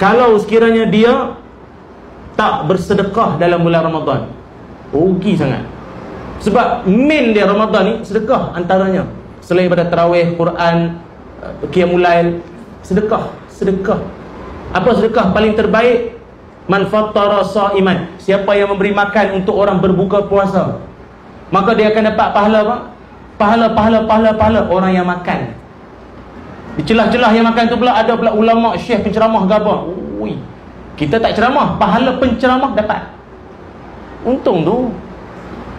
kalau sekiranya dia tak bersedekah dalam bulan Ramadan rugi sangat. Sebab main dia Ramadan ni sedekah antaranya. Selain daripada tarawih Quran uh, qiyamul lail sedekah sedekah. Apa sedekah paling terbaik? Man fattara iman. siapa yang memberi makan untuk orang berbuka puasa maka dia akan dapat pahala apa? Pahala pahala pahala pahala orang yang makan di celah-celah yang makan tu pula ada pula ulama syekh penceramah ke apa ui kita tak ceramah pahala penceramah dapat. Untung tu.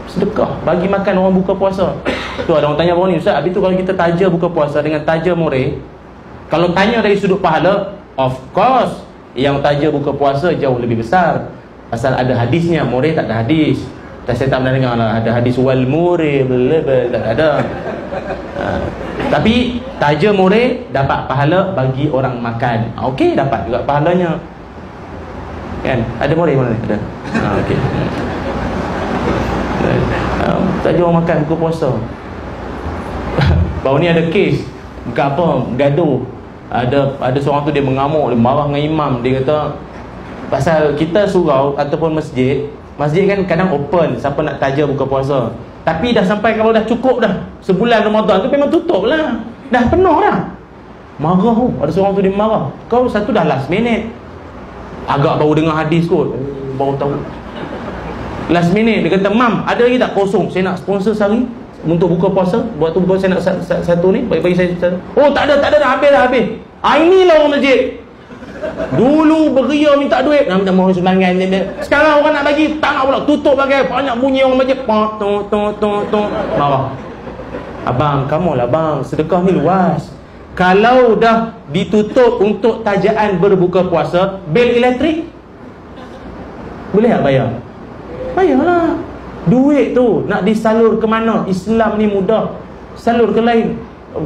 Sedekah bagi makan orang buka puasa. Tu ada orang tanya baru ni ustaz habis tu kalau kita taja buka puasa dengan taja more kalau tanya dari sudut pahala of course yang taja buka puasa jauh lebih besar. Pasal ada hadisnya more tak ada hadis. Tak saya tak pernah dengar lah ada hadis wal muri tak ada. Ha. Tapi taja more dapat pahala bagi orang makan. Ha, okey dapat juga pahalanya. Kan? Ada more mana? Ni ada? Ha, okey. Um, tak ada orang makan buka puasa. Baru ni ada kes. Bukan apa gaduh. Ada ada seorang tu dia mengamuk dia marah dengan imam. Dia kata pasal kita surau ataupun masjid masjid kan kadang open. Siapa nak taja buka puasa tapi dah sampai kalau dah cukup dah sebulan Ramadan tu memang tutup lah. Dah penuh lah marah tu. Ada seorang tu dia marah. Kau satu dah last minute. Agak baru dengar hadis kot. Oh, baru tahu. Last minute dia kata Mam ada lagi tak kosong? Saya nak sponsor sehari Untuk buka puasa. Buat tu buka saya nak satu ni Bagi-bagi saya satu. Oh tak ada tak ada dah habis dah habis. Ah, Inilah orang masjid Dulu beria minta duit. Nak minta mohon sumbangan. Sekarang orang nak bagi Tak nak pula. Tutup bagai Banyak bunyi orang masjid Pak tung tung tung tung Marah Abang kamu lah bang. Sedekah ni luas. Kalau dah ditutup untuk tajaan berbuka puasa Bil elektrik Boleh tak bayar? Bayarlah. Duit tu nak disalur ke mana? Islam ni mudah. Salur ke lain?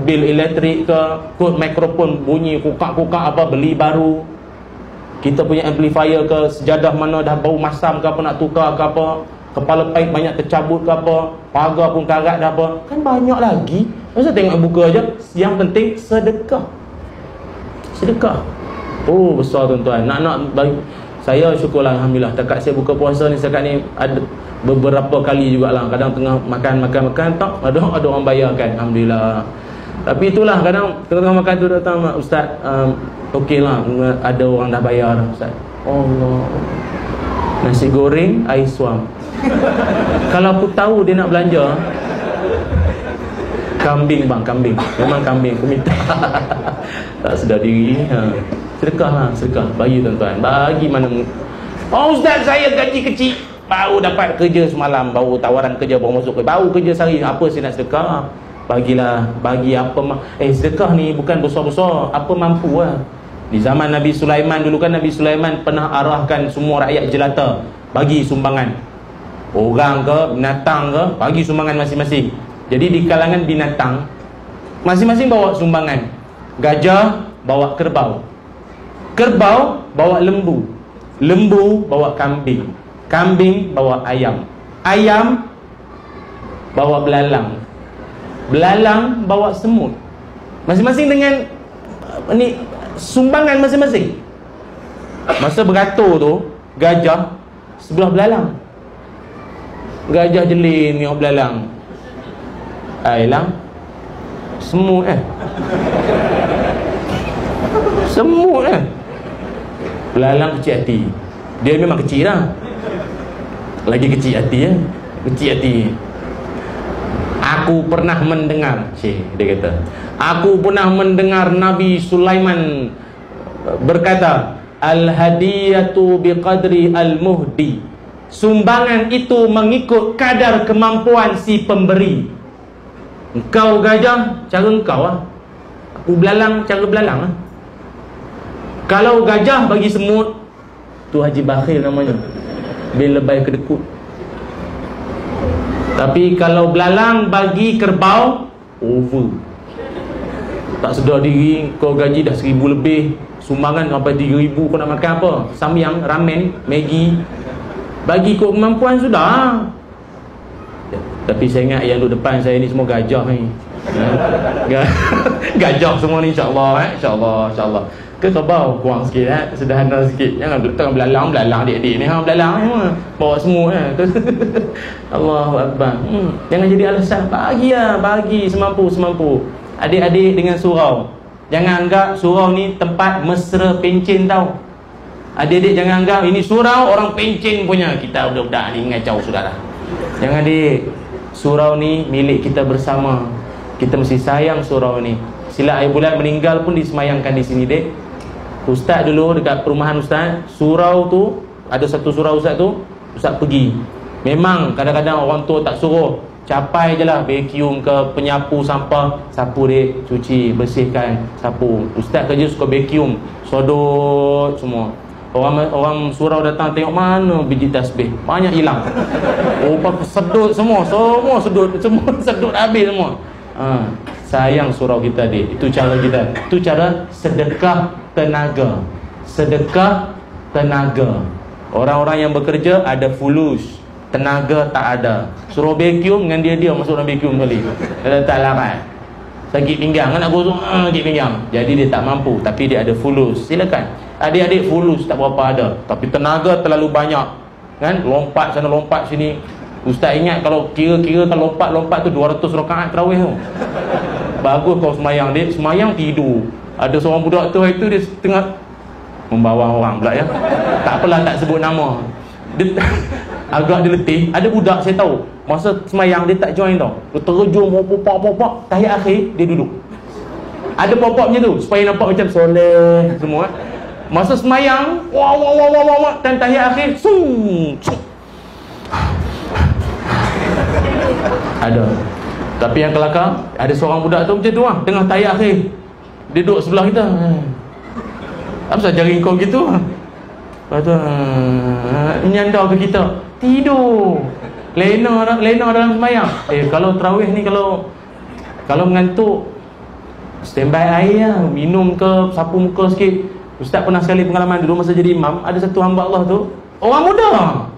Bil elektrik ke Kod mikrofon bunyi kukak-kukak apa Beli baru Kita punya amplifier ke Sejadah mana dah bau masam ke apa Nak tukar ke apa Kepala paip banyak tercabut ke apa Pagar pun karat dah apa. Kan banyak lagi. Masa tengok buka aja Yang penting sedekah. Sedekah. Oh besar tuan-tuan. Nak-nak bagi saya syukurlah Alhamdulillah. Dekat saya buka puasa ni Sekat ni ada beberapa kali jugalah. Kadang tengah makan-makan-makan Tak ada, ada orang bayarkan. Alhamdulillah Tapi itulah kadang Tengah-tengah makan tu datang Ustaz um, Okey lah Ada orang dah bayar Ustaz. Allah. Nasi goreng Air suam. Kalau aku tahu dia nak belanja Kambing bang, kambing. Memang kambing, aku minta. Tak sedar diri ha. Sedekah lah, sedekah. Bagi tuan-tuan. Bagi mana Oh Ustaz saya gaji kecil. Baru dapat kerja semalam. Baru tawaran kerja baru masuk Baru kerja sehari. Apa saya nak sedekah Bagilah Bagi apa Eh sedekah ni bukan besar-besar Apa mampu lah. Di zaman Nabi Sulaiman Dulu kan Nabi Sulaiman Pernah arahkan semua rakyat jelata Bagi sumbangan. Orang ke Binatang ke Bagi sumbangan masing-masing. Jadi di kalangan binatang Masing-masing bawa sumbangan. Gajah Bawa kerbau. Kerbau bawa lembu. Lembu bawa kambing. Kambing bawa ayam. Ayam bawa belalang Belalang bawa semut. Masing-masing dengan ni Sumbangan masing-masing. Masa beratur tu Gajah Sebelah belalang. Gajah jelin ni belalang. Ayam Semut eh. Semut eh. Belalang kecil hati. Dia memang kecil lah. Lagi kecil hati ya Kecil hati Aku pernah mendengar Cik, Dia kata Aku pernah mendengar Nabi Sulaiman Berkata Al-hadiyatu biqadri al-muhdi Sumbangan itu mengikut kadar kemampuan si pemberi. Engkau gajah Cara engkau lah Aku belalang Cara belalang lah kalau gajah bagi semut Tu Haji Bakhir namanya. Bila lebay kedekut Tapi kalau belalang bagi kerbau Over. Tak sedar diri Kau gaji dah seribu lebih. Sumbangan sampai tiga ribu Kau nak makan apa? Samyang, ramen, Maggi. Bagi kau kemampuan sudah. Tapi saya ingat yang duduk depan saya ni semua gajah ni. Gajah semua ni insyaAllah eh? InsyaAllah InsyaAllah ke kebau kurang sikit eh. Sederhana sikit. Jangan tengah belalang belalang adik-adik ni. Ha belalang ni semua. Bawa semua eh. Allahu akbar. Hmm. jangan jadi alasan bagi lah bagi semampu semampu. Adik-adik dengan surau. Jangan anggap surau ni tempat mesra pencen tau. Adik-adik jangan anggap ini surau orang pencen punya. Kita budak-budak ni ngacau sudahlah jangan adik. Surau ni milik kita bersama. Kita mesti sayang surau ni. Sila air bulan meninggal pun disemayangkan di sini dek ustaz dulu dekat perumahan ustaz surau tu ada satu surau ustaz tu ustaz pergi memang kadang-kadang orang tua tak suruh capai je lah vacuum ke penyapu sampah sapu dek cuci bersihkan sapu ustaz kerja suka vacuum sodot semua Orang orang surau datang tengok mana biji tasbih. Banyak hilang. Oh, sedut semua. Semua sedut. Semua sedut habis semua. Ha, sayang surau kita dia. Itu cara kita. Itu cara sedekah tenaga. Sedekah tenaga. Orang-orang yang bekerja ada fulus. Tenaga tak ada. Suruh vacuum dengan dia dia masuk dalam vacuum kali. Dia tak larat. Sakit pinggang kan nak gosok ah, sakit pinggang. Jadi dia tak mampu tapi dia ada fulus. Silakan. Adik-adik fulus tak berapa ada Tapi tenaga terlalu banyak kan Lompat sana lompat sini Ustaz ingat kalau kira-kira kalau lompat-lompat tu 200 rakaat terawih tu. Bagus kau semayang. Dia Semayang tidur. Ada seorang budak tu itu dia tengah Membawa orang pula ya. Tak apalah tak sebut nama. Dia, Agak dia letih Ada budak saya tahu Masa semayang dia tak join tau. Dia terjun Popak-popak Tahiyat akhir Dia duduk. Ada popok tu Supaya nampak macam soleh Semua. Masa semayang wah wah wah wah wah, wah dan tahiyat akhir sung, sung. Ada. Tapi yang kelakar ada seorang budak tu macam tu lah tengah tahiyat akhir dia duduk sebelah kita. Apa sahaja jari kau gitu? Lepas tu menyandar ke kita? Tidur. Lena lena dalam semayang. Eh kalau terawih ni kalau kalau mengantuk standby air lah. Minum ke sapu muka sikit. Ustaz pernah sekali pengalaman dulu masa jadi imam Ada satu hamba Allah tu Orang muda.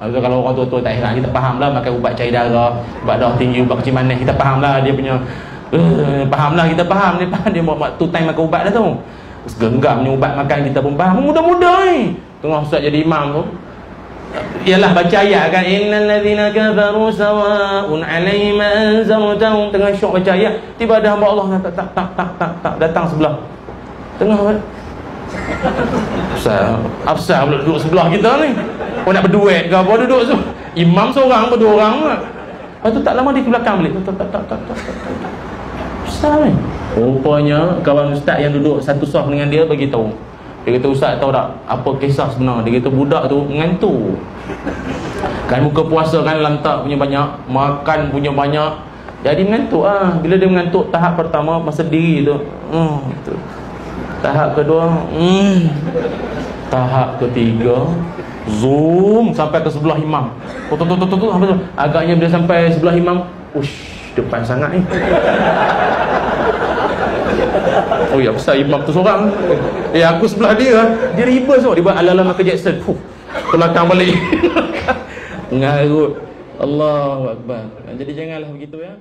Maksudnya kalau orang tua-tua tak heran Kita faham lah makan ubat cair darah Ubat darah tinggi, ubat kecil manis Kita faham lah dia punya uh, Faham lah kita faham Dia faham dia buat tu time makan ubat dah tu. Segenggam punya ubat makan kita pun faham. Muda-muda ni. Tengah Ustaz jadi imam tu. Ialah baca ayat kan Innal ladhina kafaru sawa'un alaihim anzartahum Tengah syok baca ayat Tiba ada hamba Allah tak tak tak tak, tak datang sebelah. Tengah Afsal. Pula duduk sebelah kita ni. Kau nak berduet ke apa duduk tu. Imam seorang berdua orang Lepas tu tak lama dia ke belakang balik. Tak tak tak tak tak Afsal ni. Rupanya kawan ustaz yang duduk satu soft dengan dia bagi tahu. Dia kata ustaz tahu tak apa kisah sebenar Dia kata budak tu mengantuk. Kan muka puasa kan lantak punya banyak Makan punya banyak. Jadi mengantuk ah. Bila dia mengantuk tahap pertama masa diri tu hmm, tu Tahap kedua hmm. Tahap ketiga Zoom Sampai ke sebelah imam. Tuh, tuh, tuh, tuh, tuh, tuh. Agaknya bila sampai sebelah imam Ush Depan sangat ni. Oh ya besar imam tu seorang. Eh aku sebelah dia Dia reverse tu Dia buat ala-ala Michael Jackson. Fuh Kelakang balik. Ngarut. Allah Akbar. Jadi janganlah begitu ya